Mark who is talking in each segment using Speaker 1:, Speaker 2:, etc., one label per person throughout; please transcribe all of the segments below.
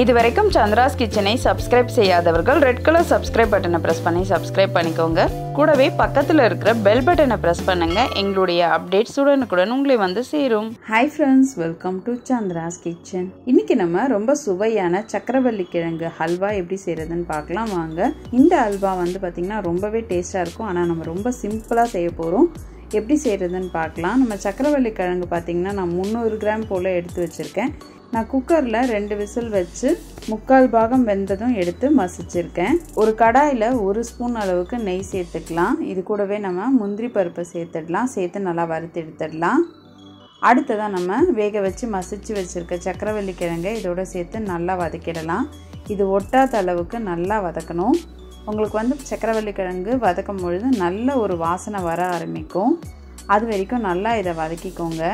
Speaker 1: இது வரைக்கும் சந்திராஸ் கிச்சனை சப்ஸ்கிரைப் செய்யாதவர்கள் ரெட் கலர் சப்ஸ்கிரைப் பட்டனை ப்ரெஸ் பண்ணி சப்ஸ்கிரைப் பண்ணிக்கோங்க. கூடவே பக்கத்தில் இருக்கிற பெல் பட்டனை ப்ரெஸ் பண்ணுங்க. எங்களுடைய அப்டேட்ஸ் உடனுக்குடன் உங்களை வந்து சேரும். Hi friends welcome to Chandra's kitchen. இன்னைக்கு நம்ம ரொம்ப சுவையான சக்கரவள்ளி கிழங்கு ஹல்வா எப்படி செய்யறதுன்னு பார்க்கலாம் வாங்க. இந்த ஹல்வா வந்து பார்த்திங்கன்னா ரொம்பவே டேஸ்ட்டாக இருக்கும். ஆனால் நம்ம ரொம்ப சிம்பிளாக செய்ய போகிறோம் எப்படி செய்கிறதுன்னு பார்க்கலாம். நம்ம சக்கரவள்ளி கிழங்கு பார்த்திங்கன்னா நான் முந்நூறு கிராம் போல் எடுத்து வச்சுருக்கேன். நான் குக்கரில் ரெண்டு விசில் வச்சு முக்கால் பாகம் வெந்ததும் எடுத்து மசிச்சிருக்கேன். ஒரு கடாயில் ஒரு ஸ்பூன் அளவுக்கு நெய் சேர்த்துக்கலாம். இது கூடவே நம்ம முந்திரி பருப்பை சேர்த்துடலாம். சேர்த்து நல்லா வறுத்து எடுத்துடலாம். அடுத்ததாக நம்ம வேக வச்சு மசிச்சு வச்சுருக்க சக்கரவள்ளி கிழங்கை இதோட சேர்த்து நல்லா வதக்கிடலாம். இது ஒட்டாத அளவுக்கு நல்லா வதக்கணும். உங்களுக்கு வந்து சக்கரவள்ளி கிழங்கு வதக்கும் பொழுது நல்ல ஒரு வாசனை வர ஆரம்பிக்கும். அது வரைக்கும் நல்லா இதை வதக்கிக்கோங்க.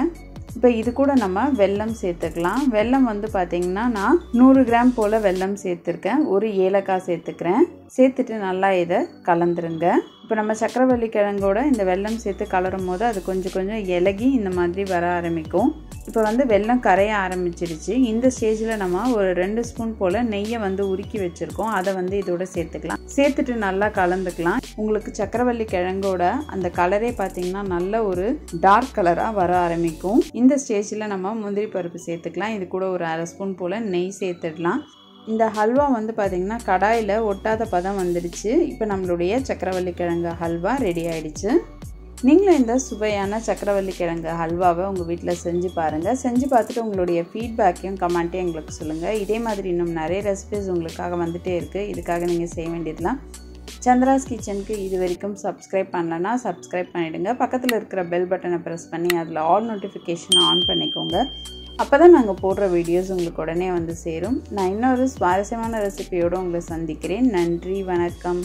Speaker 1: இப்போ இது கூட நம்ம வெல்லம் சேர்த்துக்கலாம். வெல்லம் வந்து பார்த்திங்கன்னா நான் நூறு கிராம் போல் வெல்லம் சேர்த்துருக்கேன். ஒரு ஏலக்காய் சேர்த்துக்கிறேன். சேர்த்துட்டு நல்லா இதை கலந்துருங்க. இப்போ நம்ம சக்கரவள்ளி கிழங்கோட இந்த வெல்லம் சேர்த்து கலரும் போது அது கொஞ்சம் கொஞ்சம் இலகி இந்த மாதிரி வர ஆரம்பிக்கும். இப்போ வந்து வெல்லம் கரைய ஆரம்பிச்சிருச்சு. இந்த ஸ்டேஜில் நம்ம ஒரு ரெண்டு ஸ்பூன் போல் நெய்யை வந்து உருக்கி வச்சுருக்கோம். அதை வந்து இதோட சேர்த்துக்கலாம். சேர்த்துட்டு நல்லா கலந்துக்கலாம். உங்களுக்கு சக்கரவள்ளி கிழங்கோட அந்த கலரே பார்த்தீங்கன்னா நல்ல ஒரு டார்க் கலராக வர ஆரம்பிக்கும். இந்த ஸ்டேஜில் நம்ம முந்திரி பருப்பு சேர்த்துக்கலாம். இது கூட ஒரு அரை ஸ்பூன் போல் நெய் சேர்த்துடலாம். இந்த ஹல்வா வந்து பார்த்திங்கன்னா கடாயில் ஒட்டாத பதம் வந்துடுச்சு. இப்போ நம்மளுடைய சக்கரவள்ளி கிழங்கு ஹல்வா ரெடி ஆயிடுச்சு. நீங்களும் இந்த சுவையான சக்கரவள்ளி கிழங்கு ஹல்வாவை உங்கள் வீட்டில் செஞ்சு பாருங்கள் செஞ்சு பார்த்துட்டு உங்களுடைய ஃபீட்பேக்கையும் கமெண்ட்டையும் எங்களுக்கு சொல்லுங்கள் இதே மாதிரி இன்னும் நிறைய ரெசிபிஸ் உங்களுக்காக வந்துகிட்டே இருக்குது இதுக்காக நீங்கள் செய்ய வேண்டியதுலாம் சந்திராஸ் கிச்சனுக்கு இது வரைக்கும் சப்ஸ்கிரைப் பண்ணலன்னா சப்ஸ்கிரைப் பண்ணிவிடுங்க பக்கத்தில் இருக்கிற பெல் பட்டனை ப்ரெஸ் பண்ணி அதில் ஆல் நோட்டிஃபிகேஷனை ஆன் பண்ணிக்கோங்க. அப்போ தான் நாங்கள் போடுற வீடியோஸ் உங்களுக்கு உடனே வந்து சேரும். நான் இன்னொரு சுவாரஸ்யமான ரெசிபியோடு உங்களை சந்திக்கிறேன். நன்றி வணக்கம்.